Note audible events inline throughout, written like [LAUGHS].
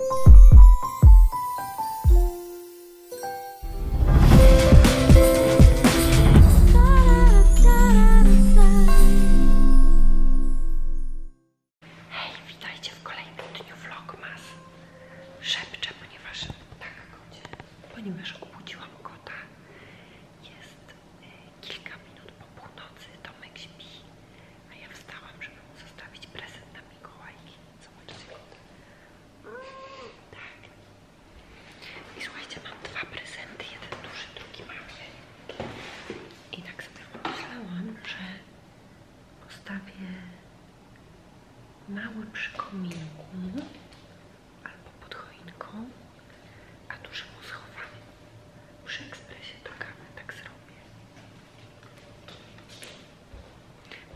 Hej,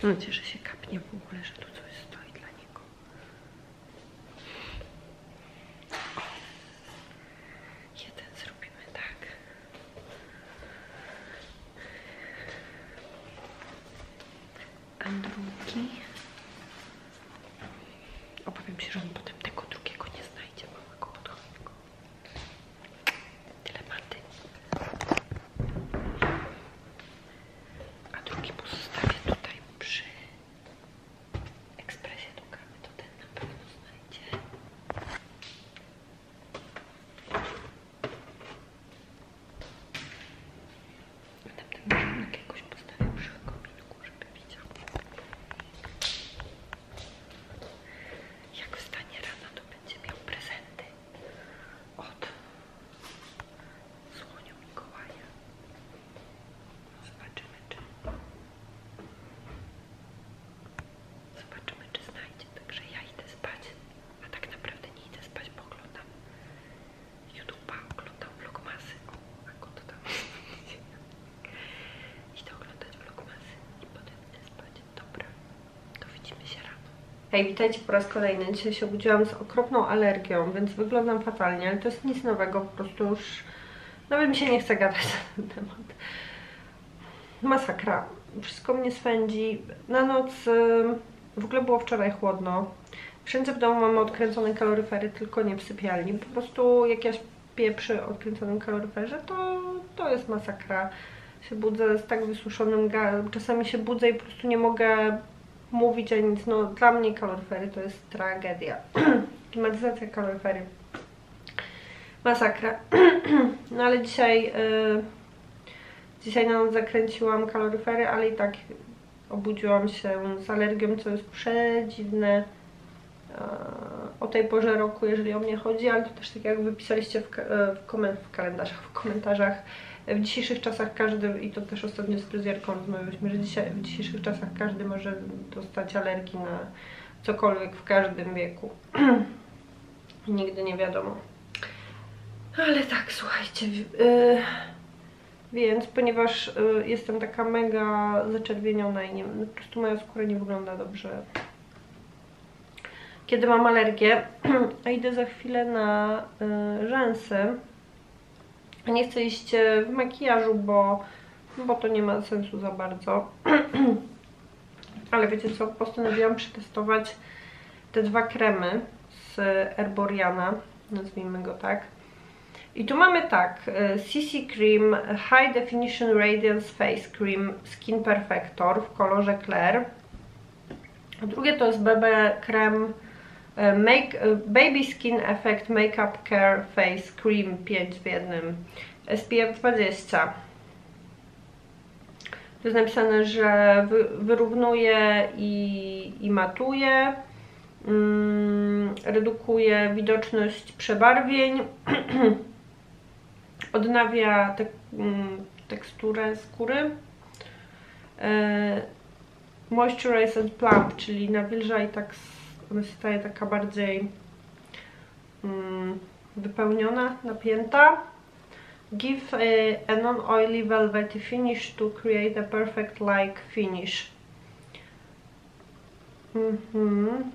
Mam nadzieję, że się kapnie w ogóle, że tu coś stoi dla niego. O. Jeden zrobimy tak. A drugi Obawiam się, że on potem tego drugiego nie znajdzie, małego pod choinką. Dylematy. A drugi pozostawię tutaj przy ekspresie do kawy, to ten na pewno znajdzie. A tamten może jakiegoś postawię przy kominku, żeby widział. Jak wstanie rano, to będzie miał prezenty od słoniu Mikołaja. Zobaczymy, czy zobaczymy, czy znajdzie. Także ja idę spać, a tak naprawdę nie idę spać, bo oglądam YouTube'a, oglądam vlogmasy. O, a kot tam Idę oglądać vlogmasy i potem idę spać. Dobra, to widzimy się rano. Hej, witajcie po raz kolejny. Dzisiaj się obudziłam z okropną alergią, więc wyglądam fatalnie, ale to jest nic nowego, po prostu już nawet mi się nie chce gadać [LAUGHS] na ten temat. Masakra. Wszystko mnie swędzi. Na noc w ogóle było wczoraj chłodno. Wszędzie w domu mamy odkręcone kaloryfery, tylko nie w sypialni. Po prostu jak ja śpię przy odkręconym kaloryferze, to, to jest masakra. Się budzę z tak wysuszonym. Czasami się budzę i po prostu nie mogę mówić ani nic. No, dla mnie kaloryfery to jest tragedia. [CLEARS THROAT] Klimatyzacja kaloryfery. Masakra. [CLEARS THROAT] no ale dzisiaj y, dzisiaj na noc zakręciłam kaloryfery, ale i tak obudziłam się z alergią, co jest przedziwne y, o tej porze roku, jeżeli o mnie chodzi, ale to też tak jak wypisaliście w, y, w, w kalendarzach, w komentarzach, w dzisiejszych czasach każdy, i to też ostatnio z fryzjerką rozmawialiśmy, że dzisiaj, w dzisiejszych czasach każdy może dostać alergii na cokolwiek w każdym wieku. [CLEARS THROAT] Nigdy nie wiadomo. Ale tak, słuchajcie, yy, więc ponieważ yy, jestem taka mega zaczerwieniona i nie, po prostu moja skóra nie wygląda dobrze, kiedy mam alergię, [CLEARS THROAT] a idę za chwilę na y, rzęsy, nie chcę iść e, w makijażu, bo, bo to nie ma sensu za bardzo. [CLEARS THROAT] Ale wiecie co, postanowiłam przetestować te dwa kremy z Erboriana, nazwijmy go tak. I tu mamy tak, e, CC Cream High Definition Radiance Face Cream Skin Perfector w kolorze Claire. Drugie to jest BB krem e, Make, e, Baby Skin Effect Makeup Care Face Cream 5 w jednym. SPF 20 to jest napisane, że wy, wyrównuje i, i matuje mm, redukuje widoczność przebarwień [CLEARS THROAT] odnawia te, mm, teksturę skóry e, moisturize and plump, czyli nawilża i tak ona się staje taka bardziej mm, wypełniona, napięta. Give a, a non-oily velvety finish to create a perfect like finish. Mhm.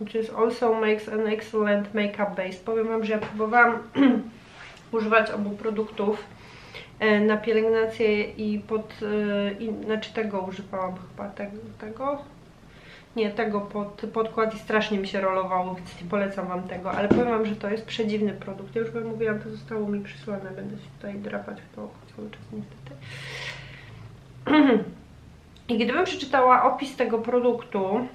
Which is also makes an excellent makeup base. Powiem Wam, że ja próbowałam [CLEARS THROAT] używać obu produktów e, na pielęgnację i pod, e, i, znaczy tego używałam chyba, tego, tego nie, tego pod podkład i strasznie mi się rolowało, więc nie polecam Wam tego, ale powiem Wam, że to jest przedziwny produkt. Ja już Wam mówiłam, to zostało mi przysłane, będę się tutaj drapać w to cały czas niestety. [CLEARS THROAT] I gdybym przeczytała opis tego produktu,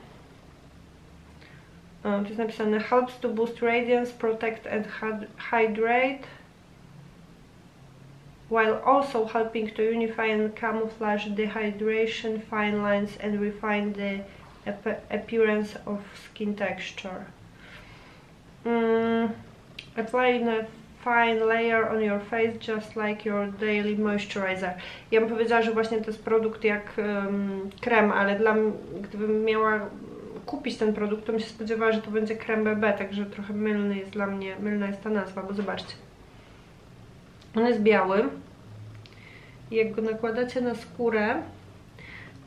tu jest napisane Helps to boost radiance, protect and hydrate while also helping to unify and camouflage dehydration, fine lines and refine the appearance of skin texture. Mm, apply in a fine layer on your face just like your daily moisturizer. Ja bym powiedziała, że właśnie to jest produkt jak um, krem, ale dla gdybym miała kupić ten produkt, to bym się spodziewała, że to będzie krem BB, także trochę mylny jest dla mnie, mylna jest ta nazwa, bo zobaczcie. On jest biały. Jak go nakładacie na skórę,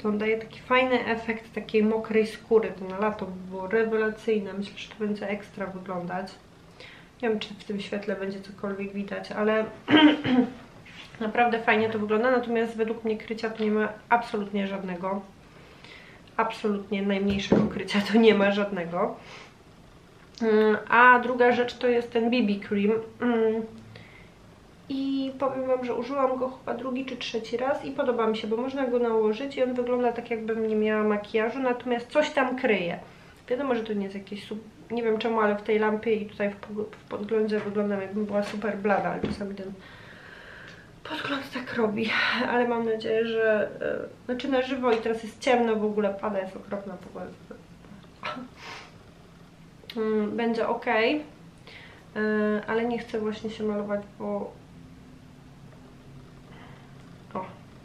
to daje taki fajny efekt takiej mokrej skóry. To na lato było rewelacyjne. Myślę, że to będzie ekstra wyglądać. Nie wiem, czy w tym świetle będzie cokolwiek widać, ale [CLEARS THROAT] naprawdę fajnie to wygląda. Natomiast według mnie krycia to nie ma absolutnie żadnego. Absolutnie najmniejszego krycia to nie ma żadnego. Mm, a druga rzecz to jest ten BB Cream. Mm, i powiem Wam, że użyłam go chyba drugi czy trzeci raz i podoba mi się, bo można go nałożyć i on wygląda tak jakbym nie miała makijażu, natomiast coś tam kryje. Wiadomo, że to nie jest jakieś, nie wiem czemu, ale w tej lampie i tutaj w podglądzie wyglądam jakbym była super blada, ale czasami ten podgląd tak robi, ale mam nadzieję, że yy, znaczy na żywo i teraz jest ciemno w ogóle, pada jest okropna pogoda. Yy, będzie ok, yy, ale nie chcę właśnie się malować, bo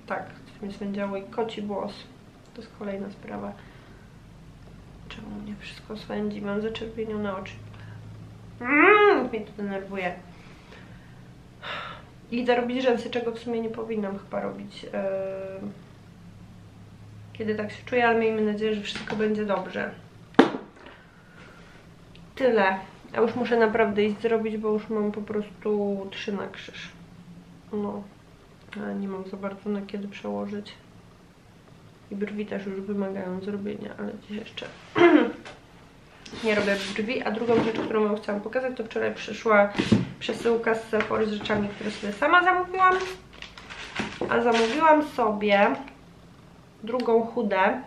tak, mi swędziało i koci włos. To jest kolejna sprawa. Czemu mnie wszystko swędzi? Mam zaczerwienione oczy. Mmm, mnie to denerwuje. Idę robić rzęsy, czego w sumie nie powinnam chyba robić. Yy... Kiedy tak się czuję, ale miejmy nadzieję, że wszystko będzie dobrze. Tyle. Ja już muszę naprawdę iść zrobić, bo już mam po prostu trzy na krzyż. No ale nie mam za bardzo na kiedy przełożyć. I brwi też już wymagają zrobienia, ale dziś jeszcze [CLEARS THROAT] nie robię brwi. A drugą rzecz, którą wam chciałam pokazać, to wczoraj przyszła przesyłka z Sephora z rzeczami, które sobie sama zamówiłam. A zamówiłam sobie drugą chudę,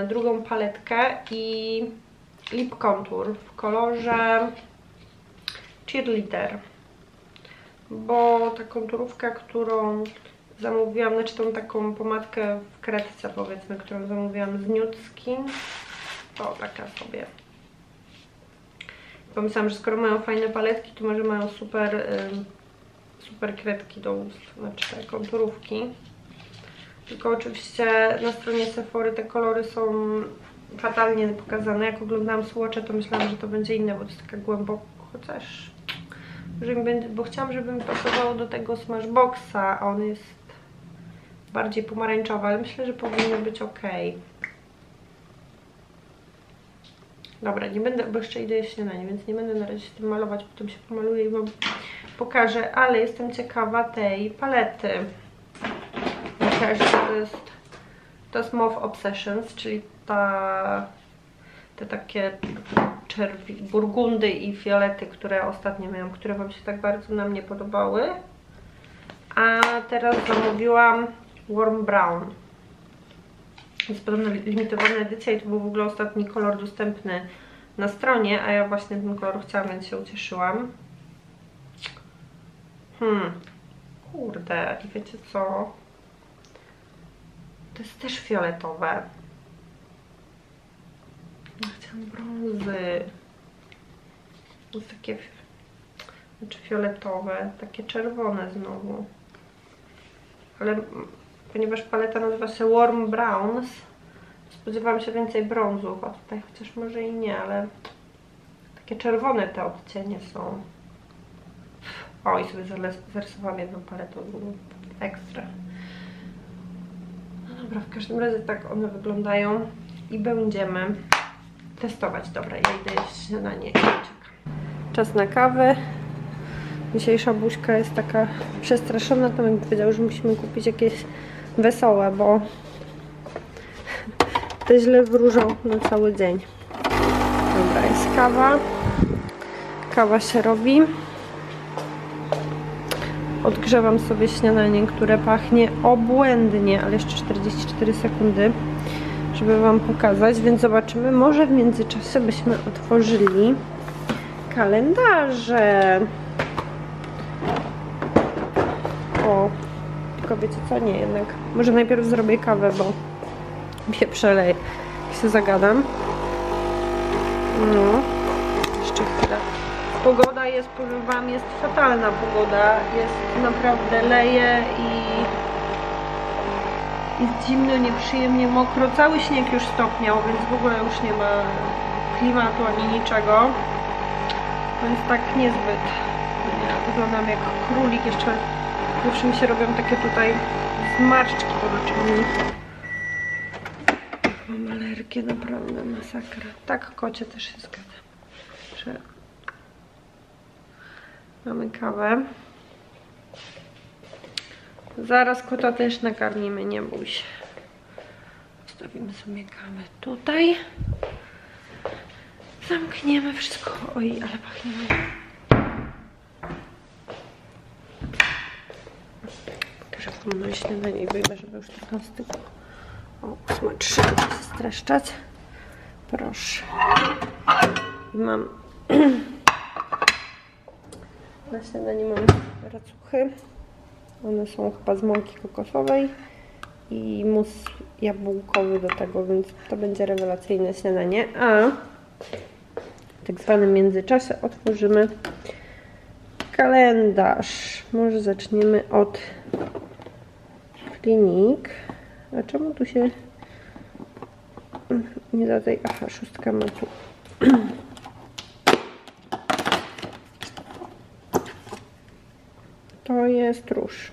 yy, drugą paletkę i lip contour w kolorze cheerleader bo ta konturówka, którą zamówiłam, znaczy tą taką pomadkę w kredce powiedzmy, którą zamówiłam z Nude Skin, to taka sobie. Pomyślałam, że skoro mają fajne paletki, to może mają super, super kredki do ust, znaczy te konturówki. Tylko oczywiście na stronie Sephory te kolory są fatalnie pokazane. Jak oglądałam słocze, to myślałam, że to będzie inne, bo to jest taka głęboko, chociaż mi bo chciałam, żeby mi pasowało do tego Smashboxa, a on jest bardziej pomarańczowy, ale myślę, że powinno być ok. Dobra, nie będę, bo jeszcze idę śniadanie, więc nie będę na razie się tym malować, potem się pomaluję i Wam pokażę, ale jestem ciekawa tej palety. Że to jest, to jest Mauve Obsessions, czyli ta, te takie czerwi, burgundy i fiolety, które ostatnio miałam, które Wam się tak bardzo na mnie podobały. A teraz zamówiłam Warm Brown. Jest podobno limitowana edycja i to był w ogóle ostatni kolor dostępny na stronie, a ja właśnie ten kolor chciałam, więc się ucieszyłam. Hmm, kurde, i wiecie co? To jest też fioletowe. Chciałam brązy. Jest takie znaczy fioletowe, takie czerwone znowu. Ale ponieważ paleta nazywa się Warm Browns, spodziewałam się więcej brązów, a tutaj chociaż może i nie, ale takie czerwone te odcienie są. O, i sobie zarysowałam jedną paletą, ekstra. No dobra, w każdym razie tak one wyglądają i będziemy testować. Dobra, ja idę śniadanie i czekam. Czas na kawę. Dzisiejsza buźka jest taka przestraszona, to mi powiedział, że musimy kupić jakieś wesołe, bo [LAUGHS] to źle wróżą na cały dzień. Dobra, jest kawa. Kawa się robi. Odgrzewam sobie śniadanie, które pachnie obłędnie, ale jeszcze 44 sekundy, żeby Wam pokazać, więc zobaczymy. Może w międzyczasie byśmy otworzyli kalendarze. O, tylko wiecie co? Nie, jednak. Może najpierw zrobię kawę, bo się przeleje. Jak się zagadam. No. Jeszcze chwilę. Pogoda jest, powiem Wam, jest fatalna pogoda. Jest naprawdę leje i jest zimno, nieprzyjemnie, mokro. Cały śnieg już stopniał, więc w ogóle już nie ma klimatu ani niczego. Więc tak niezbyt. Ja wyglądam jak królik. Jeszcze zawsze mi się robią takie tutaj zmarszczki oczami. Mam alergię, naprawdę masakra. Tak, kocie też się zgadza. Że Mamy kawę. Zaraz kota też nakarmimy, nie bój się. Zostawimy sobie kawę tutaj. Zamkniemy wszystko. Oj, ale pachnie. Też mam moje śniadanie i wyjdę, żeby już trochę stykło. O, smaczy streszczać. Proszę. I mam [CLEARS THROAT] na śniadanie mam racuchy. One są chyba z mąki kokosowej i mus jabłkowy do tego, więc to będzie rewelacyjne śniadanie. A w tak zwanym międzyczasie otworzymy kalendarz. Może zaczniemy od klinik. A czemu tu się nie da tej... Aha, szóstka ma tu. [CLEARS THROAT] To jest róż.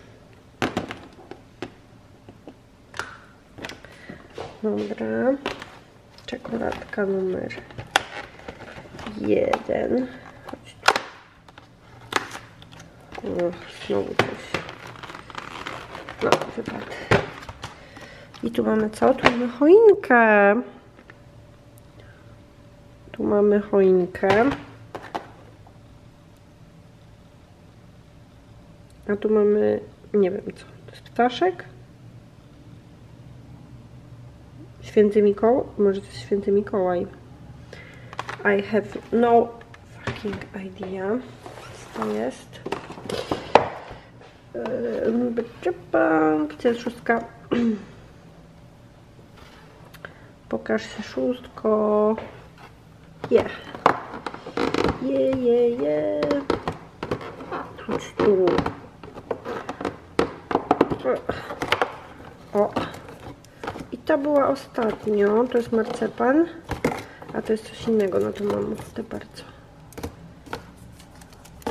Dobra. Czekoladka numer jeden. Chodź tu. O, znowu coś. No, wypadł. I tu mamy co? Tu mamy choinkę. Tu mamy choinkę. A tu mamy, nie wiem co, to jest ptaszek? Święty Mikołaj? Może to jest Święty Mikołaj. I have no fucking idea. Co to jest? Gdzie jest szóstka? [CLEARS THROAT] Pokaż się szóstko. Yeah. Je, je, je. Chodź tu. O. I to była ostatnio. To jest marcepan. A to jest coś innego. No to mam mocne bardzo.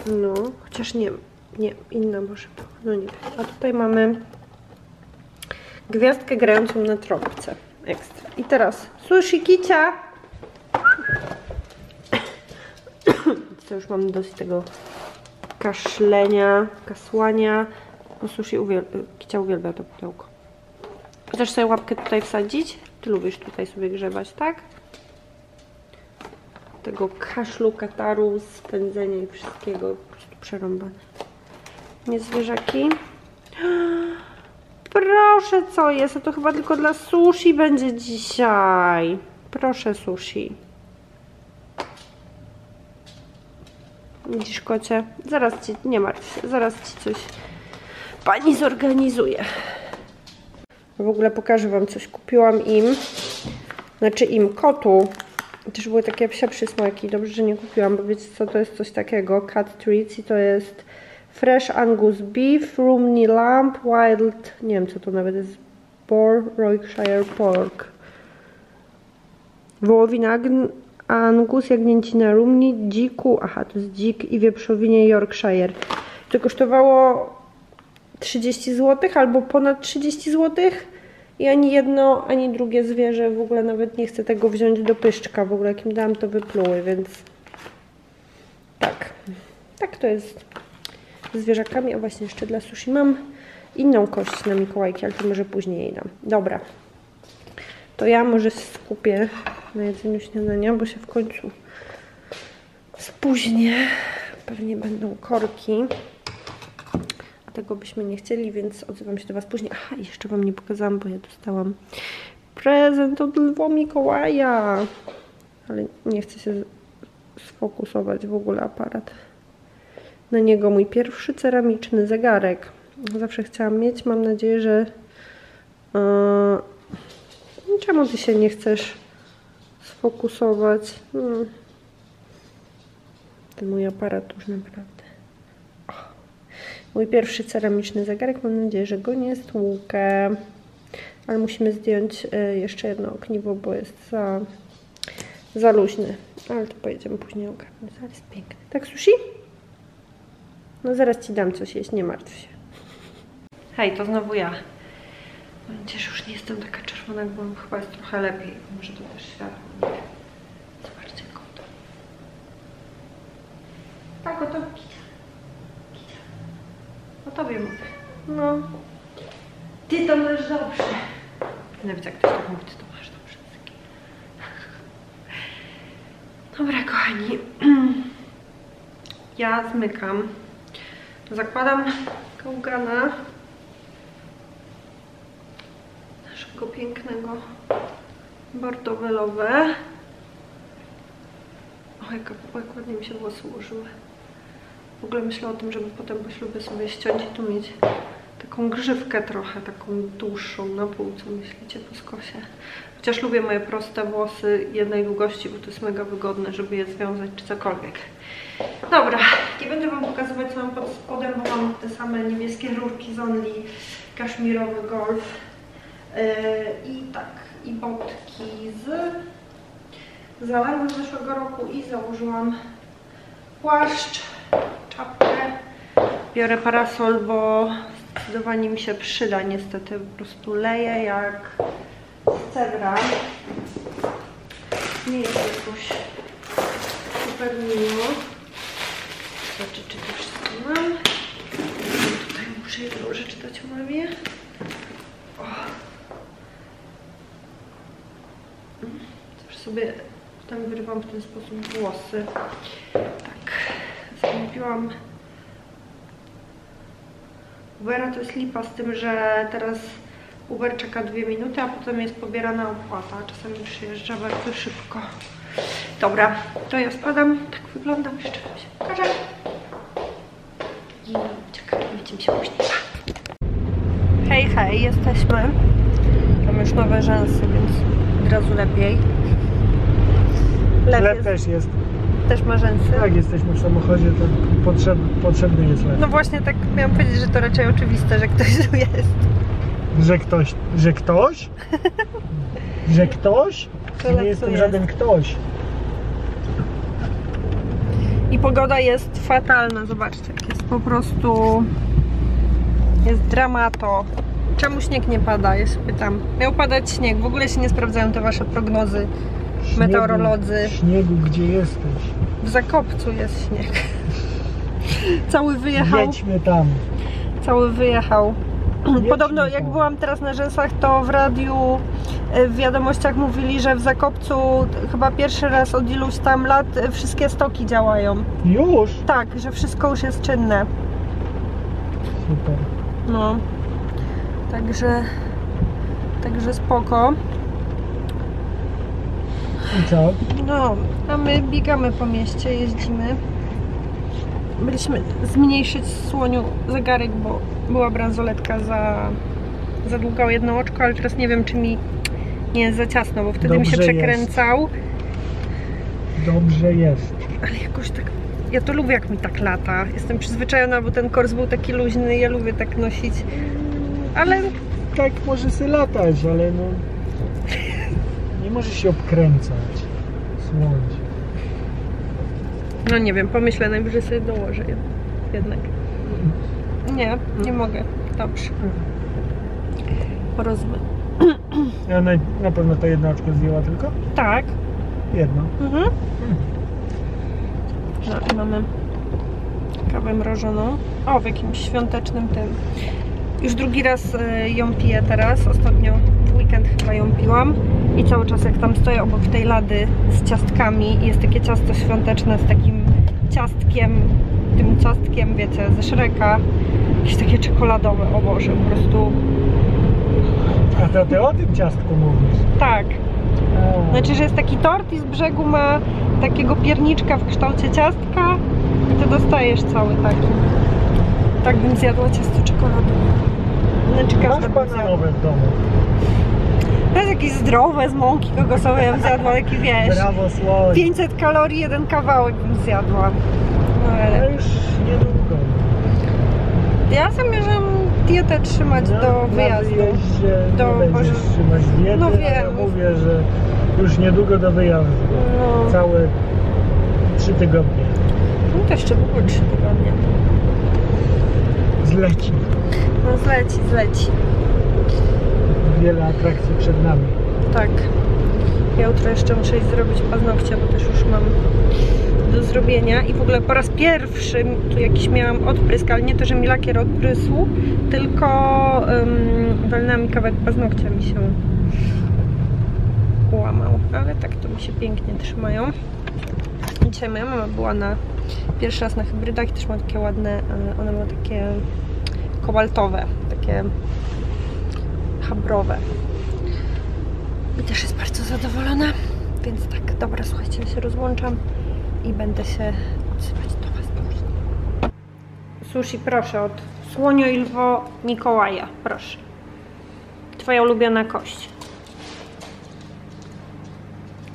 No, chociaż nie, nie, inna może była. No nie wiem. A tutaj mamy gwiazdkę grającą na trąbce. Ekstra. I teraz sushi kicia. [COUGHS] Co już mam dosyć tego kaszlenia, kasłania. No sushi uwiel kicia uwielbia to pudełko. Chcesz sobie łapkę tutaj wsadzić? Ty lubisz tutaj sobie grzebać, tak? Tego kaszlu, kataru, spędzenia i wszystkiego. Przerąbane. Nie zwierzaki. [GASPS] Proszę, co jest? A to chyba tylko dla sushi będzie dzisiaj. Proszę, sushi. Widzisz, kocie? Zaraz ci, nie martw się, zaraz ci coś pani zorganizuje. W ogóle pokażę wam coś. Kupiłam im, znaczy im, kotu. Też były takie psia przysmaki. Dobrze, że nie kupiłam, bo wiecie co, to jest coś takiego. Cat treats i to jest Fresh Angus Beef, Rumney Lamb, Wild, nie wiem co to nawet jest, Boar, Yorkshire Pork. Wołowina Angus, jagnięcina Rumney, dziku, aha to jest dzik i wieprzowinie Yorkshire. To kosztowało 30 zł albo ponad 30 zł i ani jedno, ani drugie zwierzę w ogóle nawet nie chcę tego wziąć do pyszczka. W ogóle jak im dałam to wypluły, więc tak. Tak to jest z zwierzakami. A właśnie jeszcze dla sushi mam inną kość na Mikołajki, ale to może później jej dam. Dobra. to ja może skupię na jedzeniu śniadania, bo się w końcu spóźnię. Pewnie będą korki. Tego byśmy nie chcieli, więc odzywam się do Was później. Aha, jeszcze Wam nie pokazałam, bo ja dostałam prezent od Lwo Mikołaja. Ale nie chcę się sfokusować w ogóle aparat. Na niego mój pierwszy ceramiczny zegarek. Zawsze chciałam mieć. Mam nadzieję, że... Yy, czemu Ty się nie chcesz sfokusować? Hmm. Ten mój aparat już naprawdę. Mój pierwszy ceramiczny zegarek. Mam nadzieję, że go nie stłukę. Ale musimy zdjąć y, jeszcze jedno okniwo, bo jest za, za luźny. Ale to pojedziemy później ogarnąć. Ale jest piękny. Tak, sushi? No zaraz Ci dam coś jeść, nie martw się. Hej, to znowu ja. Chociaż już nie jestem taka czerwona, bo chyba jest trochę lepiej. Może to też światło. Zobaczcie kota. Tak, o to Kicia. Kicia. O tobie mówię. No. Ty to masz dobrze. Nawet jak ktoś tak mówi, ty to masz dobrze. Dobra, kochani. [CLEARS THROAT] Ja zmykam. Zakładam kałgana naszego pięknego bordowelowe. O, jak, jak ładnie mi się włosy ułożyły. W ogóle myślę o tym, żeby potem po ślubie sobie ściąć i tu mieć taką grzywkę trochę, taką dłuższą na pół, co myślicie, po skosie. Chociaż lubię moje proste włosy jednej długości, bo to jest mega wygodne, żeby je związać czy cokolwiek. Dobra, nie będę Wam pokazywać, co mam pod spodem, bo mam te same niebieskie rurki z Only, kaszmirowy golf. Yy, I tak, i botki z z zeszłego roku i założyłam płaszcz, czapkę. Biorę parasol, bo zdecydowanie mi się przyda. Niestety po prostu leje jak cebra. Nie jest jakoś super miło. Zobaczę, czy to wszystko mam. Tutaj muszę jedną rzecz dać mamie. O. Zawsze sobie tam wyrywam w ten sposób włosy. Zamówiłam Ubera to jest lipa z tym, że teraz Uber czeka dwie minuty, a potem jest pobierana opłata. Czasami przyjeżdża bardzo szybko. Dobra, to ja spadam. Tak wyglądam. Jeszcze się pokażę. I czekaj, widzimy się później. Hej, hej, jesteśmy. Mam już nowe rzęsy, więc od razu lepiej. Jest, też jest. Też. Jak jesteśmy w samochodzie, to potrzeb, potrzebny jest chleb. No właśnie tak miałam powiedzieć, że to raczej oczywiste, że ktoś tu jest. Że ktoś, że ktoś? Że ktoś? Tu Nie jestem jest. żaden ktoś. I pogoda jest fatalna, zobaczcie, jest po prostu jest dramato. Czemu śnieg nie pada? Ja się pytam. Miał padać śnieg, w ogóle się nie sprawdzają te wasze prognozy. Śniegu- Meteorolodzy. Śniegu, gdzie jesteś? W Zakopcu jest śnieg. Cały wyjechał, Jedźmy tam. cały wyjechał. Jedźmy Podobno jak tam. byłam teraz na rzęsach, to w radiu e, w wiadomościach mówili, że w Zakopcu chyba pierwszy raz od iluś tam lat e, wszystkie stoki działają. Już? Tak, że wszystko już jest czynne. Super. No. Także. Także spoko. I co? No, a my biegamy po mieście, jeździmy. Byliśmy zmniejszyć słoniu zegarek, bo była bransoletka za, za długa o jedno oczko, ale teraz nie wiem, czy mi nie jest za ciasno, bo wtedy mi się Dobrze jest. przekręcał. Dobrze jest. Ale jakoś tak. Ja to lubię, jak mi tak lata. Jestem przyzwyczajona, bo ten kors był taki luźny, ja lubię tak nosić. Ale Tak może sobie latać, ale no... Nie możesz się obkręcać. Słońce. No nie wiem, pomyślę, najwyżej sobie dołożę jed- jednak. Nie, nie mogę. Dobrze. Rozmy. Ja na, na pewno to jedno oczko zdjęła tylko? Tak. Jedno. Mhm. No i mamy kawę mrożoną. O, w jakimś świątecznym tym. Już drugi raz y, ją piję teraz. Ostatnio weekend chyba ją piłam i cały czas jak tam stoję obok tej lady z ciastkami jest takie ciasto świąteczne z takim ciastkiem, tym ciastkiem, wiecie, ze Szreka. Jakieś takie czekoladowe, o Boże, po prostu A to ty o tym ciastku mówisz? tak. Znaczy, że jest taki tort i z brzegu ma takiego pierniczka w kształcie ciastka i ty dostajesz cały taki. Tak bym zjadła ciasto czekoladowe. Znaczy Masz każda zjadła. bananowe w domu. To jest jakieś zdrowe z mąki kokosowej, ja bym zjadła taki wiesz. Brawo, słoń. 500 kalorii, jeden kawałek bym zjadła. No Ale ale już niedługo. ja zamierzam dietę trzymać Na- do wyjazdu. Do- nie będziesz Boże. trzymać diety, No ale wiem. mówię, że już niedługo do wyjazdu. No, Całe trzy tygodnie. no to jeszcze długo 3 tygodnie. Zleci. No zleci, zleci. Wiele atrakcji przed nami. Tak. Ja jutro jeszcze muszę iść zrobić paznokcie, bo też już mam do zrobienia. I w ogóle po raz pierwszy tu jakiś miałam odprysk, ale nie to, że mi lakier odprysł, tylko um, walnęła mi kawałek paznokcia mi się ułamał. Ale tak to mi się pięknie trzymają. Dzisiaj moja mama była na pierwszy raz na hybrydach i też ma takie ładne, e, one ma takie kobaltowe, takie habrowe. I też jest bardzo zadowolona. Więc tak, dobra, słuchajcie, ja się rozłączam i będę się odsyłać do Was później. Sushi, proszę, od Słonio i Lwo Mikołaja, proszę. Twoja ulubiona kość.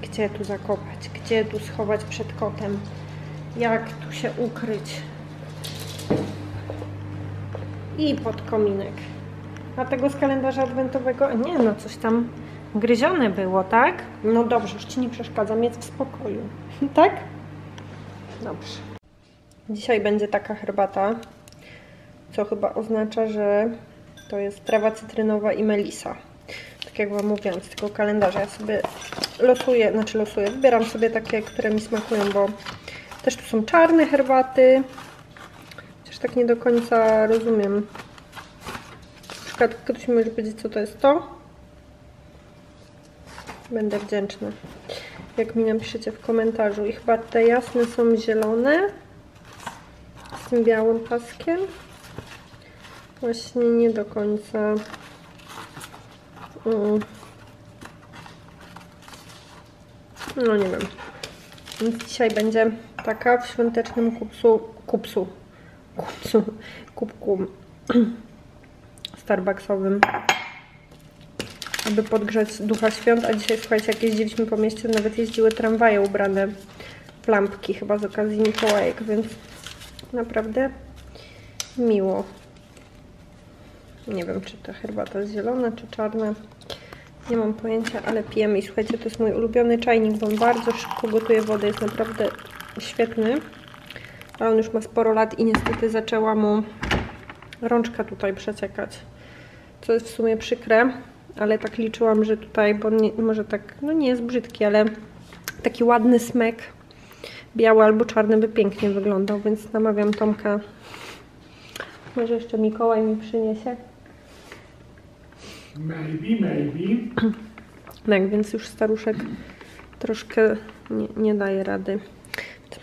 Gdzie tu zakopać? Gdzie tu schować przed kotem? Jak tu się ukryć? I pod kominek. A tego z kalendarza adwentowego? Nie no, coś tam gryzione było, tak? No dobrze, już Ci nie przeszkadzam, jest w spokoju. [LAUGHS] tak? Dobrze. Dzisiaj będzie taka herbata, co chyba oznacza, że to jest trawa cytrynowa i melisa. Tak jak Wam mówiłam, z tego kalendarza ja sobie losuję, znaczy losuję, wybieram sobie takie, które mi smakują, bo też tu są czarne herbaty. Chociaż tak nie do końca rozumiem. Przykład ktoś może powiedzieć, co to jest to. Będę wdzięczna, jak mi napiszecie w komentarzu. I chyba te jasne są zielone z tym białym paskiem. Właśnie nie do końca. Mm. No nie wiem. Więc dzisiaj będzie taka w świątecznym kupsu, kupsu, kupsu, kubku [CLEARS THROAT] starbucksowym, aby podgrzać ducha świąt. A dzisiaj, słuchajcie, jak jeździliśmy po mieście, nawet jeździły tramwaje ubrane w lampki, chyba z okazji Mikołajek, więc naprawdę miło. Nie wiem, czy ta herbata jest zielona, czy czarna. Nie mam pojęcia, ale pijemy. I słuchajcie, to jest mój ulubiony czajnik, bo on bardzo szybko gotuje wodę. Jest naprawdę świetny. Ale on już ma sporo lat i niestety zaczęła mu rączka tutaj przeciekać. Co jest w sumie przykre, ale tak liczyłam, że tutaj, bo nie, może tak, no nie jest brzydki, ale taki ładny smek biały albo czarny by pięknie wyglądał, więc namawiam Tomka. Może jeszcze Mikołaj mi przyniesie. Maybe, maybe. Tak, więc już staruszek troszkę nie, nie daje rady.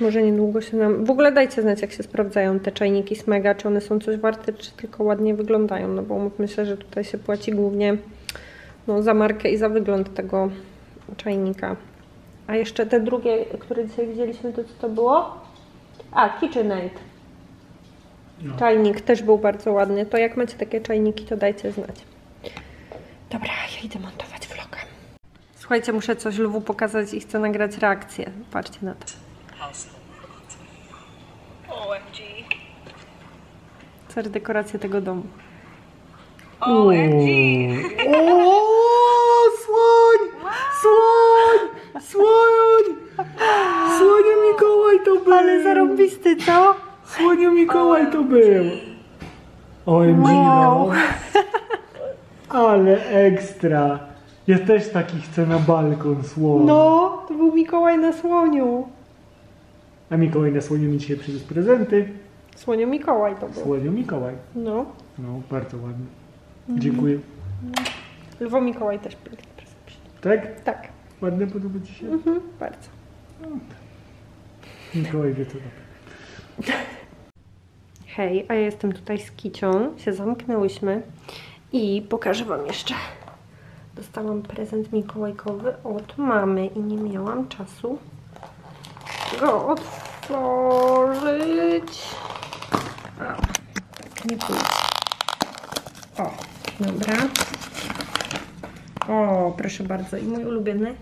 Może niedługo się nam... W ogóle dajcie znać, jak się sprawdzają te czajniki z Mega, czy one są coś warte, czy tylko ładnie wyglądają, no bo myślę, że tutaj się płaci głównie no, za markę i za wygląd tego czajnika. A jeszcze te drugie, które dzisiaj widzieliśmy, to co to było? A, KitchenAid. No. Czajnik też był bardzo ładny. To jak macie takie czajniki, to dajcie znać. Dobra, ja idę montować vloga. Słuchajcie, muszę coś lwu pokazać i chcę nagrać reakcję. Patrzcie na to. Całe dekoracje tego domu. OMG. O, słoń! Słoń! Słoń! Słoniu Mikołaj to był! Ale zarąbisty, co? Słoniu Mikołaj to był! OMG, no. Ale ekstra! Ja też taki chcę na balkon słoń. No, to był Mikołaj na słoniu. A Mikołaj na słoniu mi dzisiaj przyniósł prezenty. Słoniu Mikołaj to był. Słoniu Mikołaj. No. No, bardzo ładnie. Dziękuję. Lwo Mikołaj też piękny prezent. Tak? Tak, Ładne podoba Ci się? mhm, bardzo. Mikołaj wie to dobrze. Hej, a ja jestem tutaj z Kicią, się zamknęłyśmy i pokażę Wam jeszcze. Dostałam prezent mikołajkowy od mamy i nie miałam czasu go otworzyć. Nie pójdzie. O, dobra. O, proszę bardzo, i mój ulubiony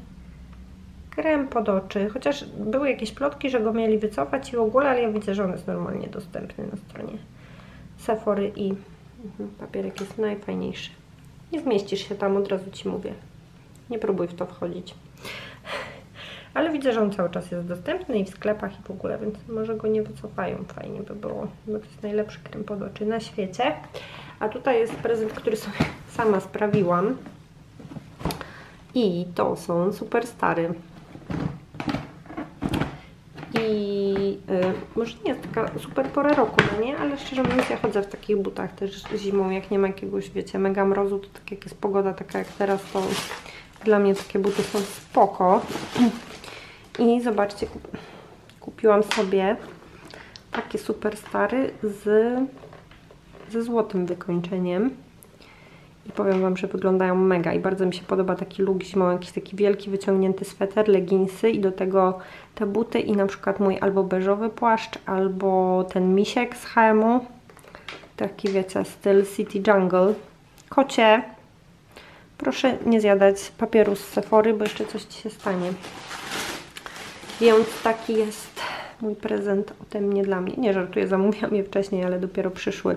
krem pod oczy. Chociaż były jakieś plotki, że go mieli wycofać i w ogóle, ale ja widzę, że on jest normalnie dostępny na stronie Sephory i mhm, papierek jest najfajniejszy. Nie zmieścisz się tam, od razu Ci mówię. Nie próbuj w to wchodzić. Ale widzę, że on cały czas jest dostępny i w sklepach i w ogóle, więc może go nie wycofają. Fajnie by było, bo to jest najlepszy krem pod oczy na świecie. A tutaj jest prezent, który sobie [LAUGHS] sama sprawiłam. I to są superstary. I y, może nie jest taka super pora roku, no nie? Ale szczerze mówiąc, ja chodzę w takich butach też zimą, jak nie ma jakiegoś, wiecie, mega mrozu, to tak jak jest pogoda taka jak teraz, to dla mnie takie buty są spoko. [CLEARS THROAT] I zobaczcie, kup- kupiłam sobie takie super stary z, ze złotym wykończeniem. I powiem Wam, że wyglądają mega i bardzo mi się podoba taki look zimą, jakiś taki wielki, wyciągnięty sweter, leginsy i do tego te buty i na przykład mój albo beżowy płaszcz, albo ten misiek z H&M-u. Taki wiecie, styl City Jungle. Kocie, proszę nie zjadać papieru z Sephory, bo jeszcze coś Ci się stanie. Więc taki jest mój prezent ode mnie dla mnie. Nie żartuję, zamówiłam je wcześniej, ale dopiero przyszły.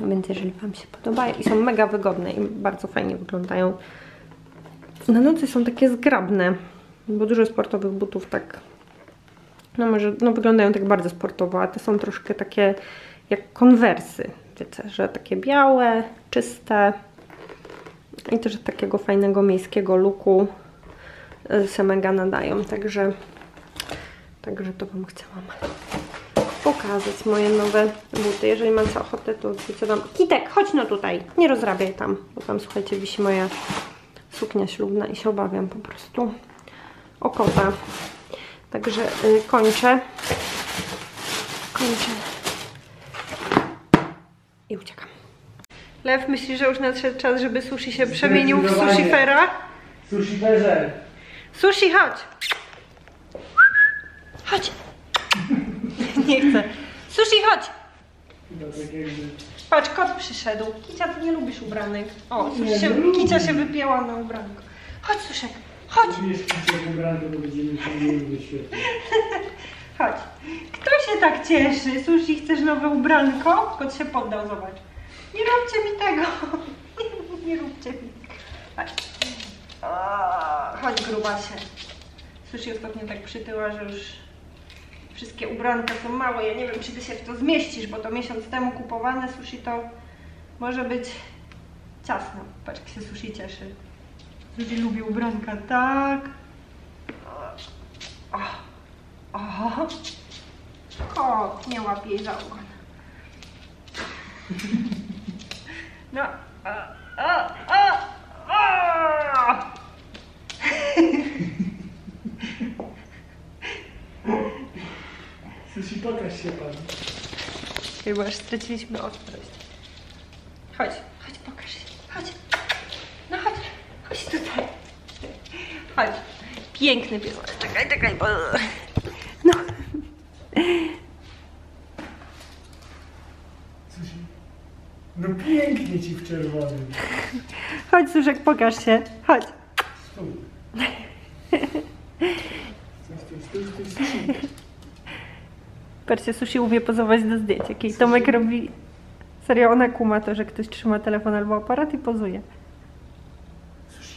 Więc jeżeli Wam się podobają i są mega wygodne i bardzo fajnie wyglądają. Na nocy są takie zgrabne, bo dużo sportowych butów tak, no może, no wyglądają tak bardzo sportowo, a te są troszkę takie jak konwersy, wiecie, że takie białe, czyste i też takiego fajnego miejskiego looku se mega nadają, także, także to Wam chciałam pokazać moje nowe buty. Jeżeli macie ochotę, to wiecie wam... Kitek, chodź no tutaj, nie rozrabiaj tam, bo tam, słuchajcie, wisi moja suknia ślubna i się obawiam po prostu o kota. Także y, kończę. Kończę. I uciekam. Lew myśli, że już nadszedł czas, żeby sushi się przemienił w sushifera. Sushi Berzer. Sushi, chodź! Chodź! [LAUGHS] Nie chcę. Sushi, chodź! Patrz, kot przyszedł. Kicia, ty nie lubisz ubranek. O, sushi się. Kicia się wypięła na ubranko. Chodź, Suszek, chodź, [LAUGHS] chodź. Kto się tak cieszy? Sushi, chcesz nowe ubranko? Kot się poddał, zobacz. Nie róbcie mi tego. Nie, [LAUGHS] nie róbcie mi. Chodź. O, chodź, grubasie. Sushi ostatnio tak przytyła, że już wszystkie ubranka są małe. Ja nie wiem, czy ty się w to zmieścisz, bo to miesiąc temu kupowane sushi to może być ciasno. Patrz, jak się sushi cieszy. Sushi lubi ubranka, tak. O, o. Nie łapie jej za ogon. No. O, o, o, [LAUGHS] o. Sushi, pokaż się pan. Chyba aż straciliśmy ostrość. Chodź, chodź, pokaż się. Chodź. No chodź, chodź tutaj. Chodź. Piękny pies. Czekaj, czekaj. bo- No. Sushi. No pięknie ci w czerwonym. Chodź, Suszek, pokaż się. Chodź. Patrzcie, Sushi umie pozować do zdjęć. Jakiej Tomek robi... Serio, ona kuma to, że ktoś trzyma telefon albo aparat i pozuje. Sushi.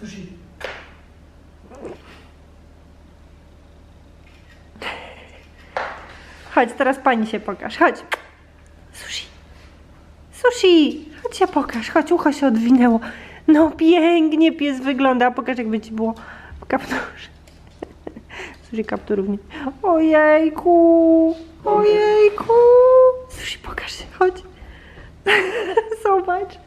Sushi. Chodź, teraz pani się pokaż. Chodź. Sushi. Sushi. Chodź się pokaż, chodź, ucho się odwinęło. No pięknie pies wygląda, pokaż jakby ci było w kapturze. [LAUGHS] Sushi kapturów nie. Ojejku, ojejku. Sushi, pokaż się, chodź. [LAUGHS] Zobacz.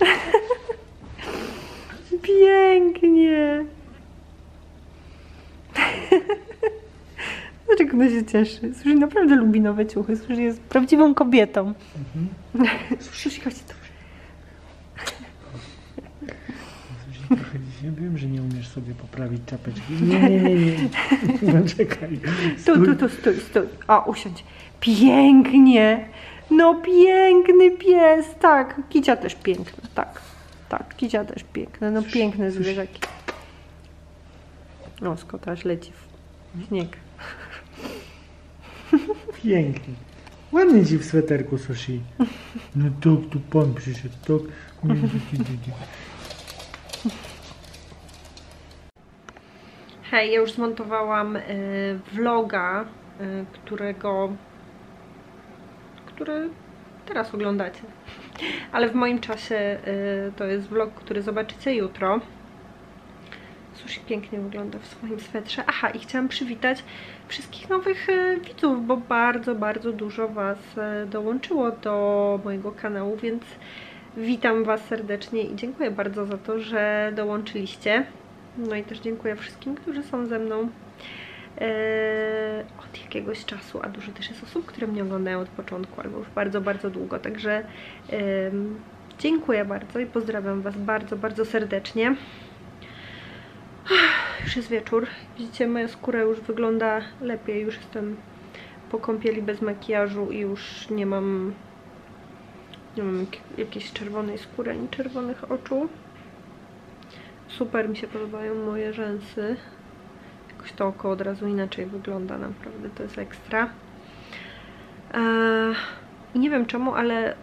[LAUGHS] Pięknie cieszy. Sushi naprawdę lubi nowe ciuchy. Sushi jest prawdziwą kobietą. [LAUGHS] Sushi, chodź tu. Susi, trochę dzisiaj wiem, że nie umiesz sobie poprawić czapeczki. Nie, nie, nie, nie. [LAUGHS] No czekaj. Tu, tu, tu, stój, stój. O, usiądź. Pięknie. No piękny pies, tak. Kicia też piękna, tak. Tak, Kicia też piękna. No piękne zwierzaki. O, Scott aż leci w śnieg. Pięknie. Ładnie ci w sweterku, Sushi. No tak, tu pan przyszedł. Hej, ja już zmontowałam y, vloga, y, którego, który teraz oglądacie. Ale w moim czasie y, to jest vlog, który zobaczycie jutro. Sushi pięknie wygląda w swoim swetrze. Aha, i chciałam przywitać wszystkich nowych y, widzów, bo bardzo, bardzo dużo Was y, dołączyło do mojego kanału, więc witam Was serdecznie i dziękuję bardzo za to, że dołączyliście. No i też dziękuję wszystkim, którzy są ze mną e, od jakiegoś czasu, a dużo też jest osób, które mnie oglądają od początku albo już bardzo, bardzo długo, także dziękuję bardzo i pozdrawiam Was bardzo, bardzo serdecznie. Już wieczór, widzicie, moja skóra już wygląda lepiej, już jestem po kąpieli bez makijażu i już nie mam nie mam jak- jakiejś czerwonej skóry ani czerwonych oczu. Super mi się podobają moje rzęsy. Jakoś to oko od razu inaczej wygląda, naprawdę to jest ekstra. Eee, nie wiem czemu, ale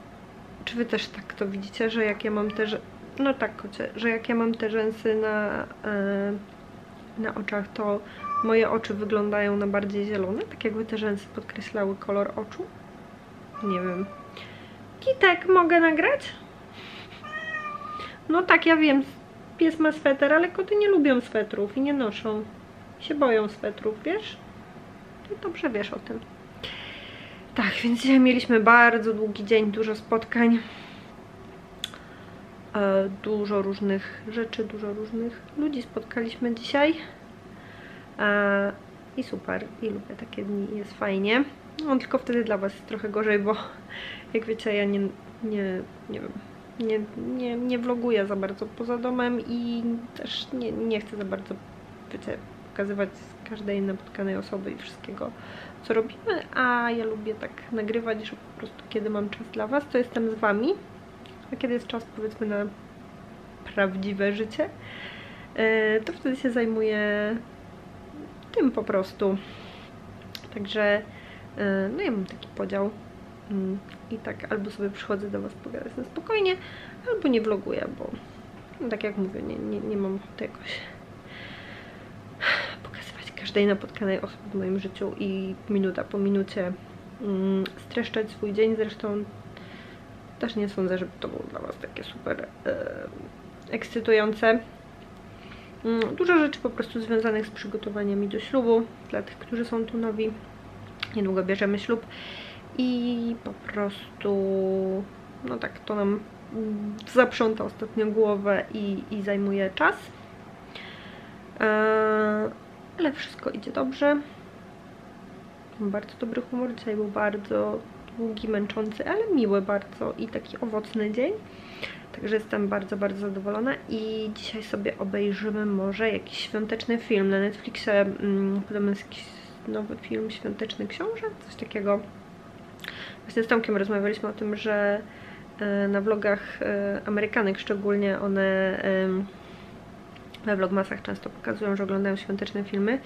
czy wy też tak to widzicie, że jak ja mam te no tak kocie, że jak ja mam te rzęsy na, e, na oczach, to moje oczy wyglądają na bardziej zielone, tak jakby te rzęsy podkreślały kolor oczu. Nie wiem. Kitek, mogę nagrać? No tak, ja wiem, pies ma sweter, ale koty nie lubią swetrów i nie noszą. Się boją swetrów, wiesz? Ty dobrze wiesz o tym. Tak, więc dzisiaj mieliśmy bardzo długi dzień, dużo spotkań. E, dużo różnych rzeczy, dużo różnych ludzi spotkaliśmy dzisiaj. E, I super, i lubię takie dni, jest fajnie. No tylko wtedy dla Was jest trochę gorzej, bo [LAUGHS] jak wiecie, ja nie, nie, nie wiem, nie, nie, nie vloguję za bardzo poza domem i też nie, nie chcę za bardzo, wiecie, pokazywać każdej napotkanej osoby i wszystkiego, co robimy, a ja lubię tak nagrywać, że po prostu kiedy mam czas dla Was, to jestem z Wami, a kiedy jest czas, powiedzmy, na prawdziwe życie, e, to wtedy się zajmuję tym po prostu. Także, e, no ja mam taki podział. Mm, I tak albo sobie przychodzę do Was pogadać na spokojnie, albo nie vloguję, bo no, tak jak mówię, nie, nie, nie mam ochoty jakoś pokazywać każdej napotkanej osoby w moim życiu i minuta po minucie mm, streszczać swój dzień. Zresztą też nie sądzę, żeby to było dla Was takie super e, ekscytujące. Mm, Dużo rzeczy po prostu związanych z przygotowaniami do ślubu, dla tych, którzy są tu nowi. Niedługo bierzemy ślub i po prostu, no tak, to nam mm, zaprząta ostatnio głowę i, i zajmuje czas. Eee, ale wszystko idzie dobrze. Mam bardzo dobry humor. Dzisiaj był bardzo długi, męczący, ale miły bardzo i taki owocny dzień. Także jestem bardzo, bardzo zadowolona i dzisiaj sobie obejrzymy może jakiś świąteczny film na Netflixie. Mm, podobno jest jakiś nowy film, Świąteczny Książę, coś takiego. Właśnie z Tomkiem rozmawialiśmy o tym, że e, na vlogach e, Amerykanek szczególnie one we vlogmasach często pokazują, że oglądają świąteczne filmy.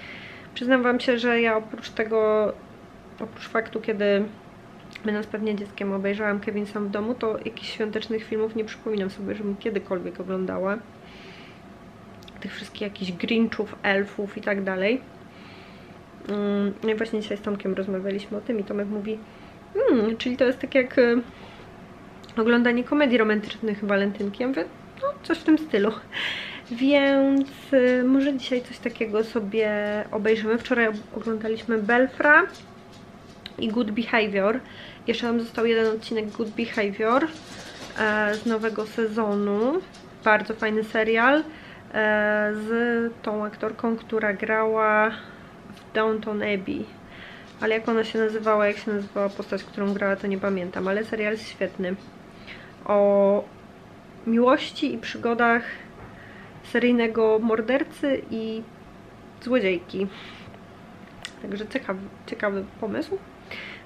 Przyznam Wam się, że ja oprócz tego, oprócz faktu, kiedy będąc pewnie dzieckiem obejrzałam Kevin sam w domu, to jakichś świątecznych filmów nie przypominam sobie, żebym kiedykolwiek oglądała. Tych wszystkich jakichś Grinchów, elfów i tak dalej. Mm, No i właśnie dzisiaj z Tomkiem rozmawialiśmy o tym i Tomek mówi, hmm, czyli to jest tak jak y, oglądanie komedii romantycznych walentynki. Ja mówię, no coś w tym stylu. [LAUGHS] Więc y, może dzisiaj coś takiego sobie obejrzymy. Wczoraj oglądaliśmy Belfra i Good Behavior. Jeszcze nam został jeden odcinek Good Behavior e, z nowego sezonu. Bardzo fajny serial e, z tą aktorką, która grała w Downton Abbey. ale jak ona się nazywała, jak się nazywała postać, którą grała, to nie pamiętam, ale serial jest świetny. O miłości i przygodach seryjnego mordercy i złodziejki. Także ciekawy, ciekawy pomysł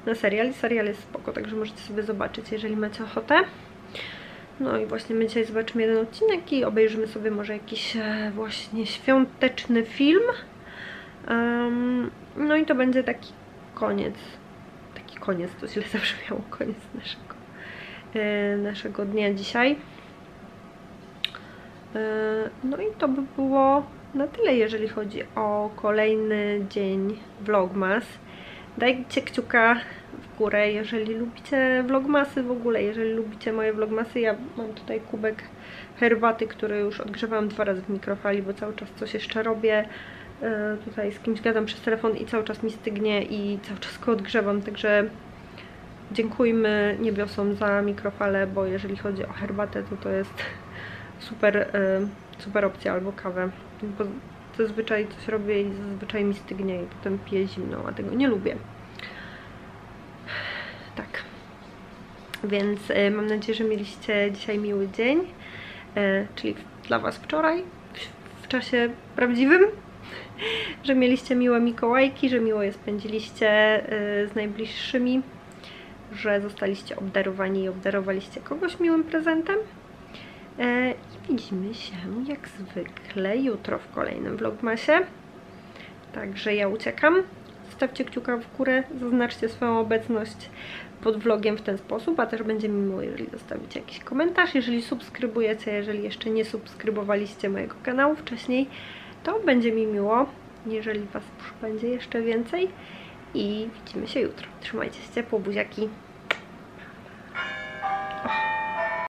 na serial i serial jest spoko, także możecie sobie zobaczyć, jeżeli macie ochotę. No i właśnie my dzisiaj zobaczymy jeden odcinek i obejrzymy sobie może jakiś e, właśnie świąteczny film. Um, no i to będzie taki koniec. Taki koniec, to źle [LAUGHS] zabrzmiało, koniec naszego, e, naszego dnia dzisiaj. E, no i to by było na tyle, jeżeli chodzi o kolejny dzień Vlogmas. Dajcie kciuka w górę, jeżeli lubicie vlogmasy w ogóle, jeżeli lubicie moje vlogmasy. Ja mam tutaj kubek herbaty, który już odgrzewałam dwa razy w mikrofali, bo cały czas coś jeszcze robię. E, Tutaj z kimś gadam przez telefon i cały czas mi stygnie i cały czas go odgrzewam, także dziękujmy niebiosom za mikrofale, bo jeżeli chodzi o herbatę, to to jest super, e, super opcja, albo kawę, zazwyczaj coś robię i zazwyczaj mi stygnie i potem piję zimną, a tego nie lubię. Tak. Więc e, mam nadzieję, że mieliście dzisiaj miły dzień, e, czyli dla Was wczoraj, w, w czasie prawdziwym, [LAUGHS] że mieliście miłe Mikołajki, że miło je spędziliście e, z najbliższymi, że zostaliście obdarowani i obdarowaliście kogoś miłym prezentem. E, I widzimy się jak zwykle jutro w kolejnym vlogmasie. Także ja uciekam. Zostawcie kciuka w górę, zaznaczcie swoją obecność pod vlogiem w ten sposób, a też będzie mi miło, jeżeli zostawicie jakiś komentarz, jeżeli subskrybujecie, jeżeli jeszcze nie subskrybowaliście mojego kanału wcześniej, to będzie mi miło, jeżeli Was będzie jeszcze więcej i widzimy się jutro. Trzymajcie się ciepło, buziaki.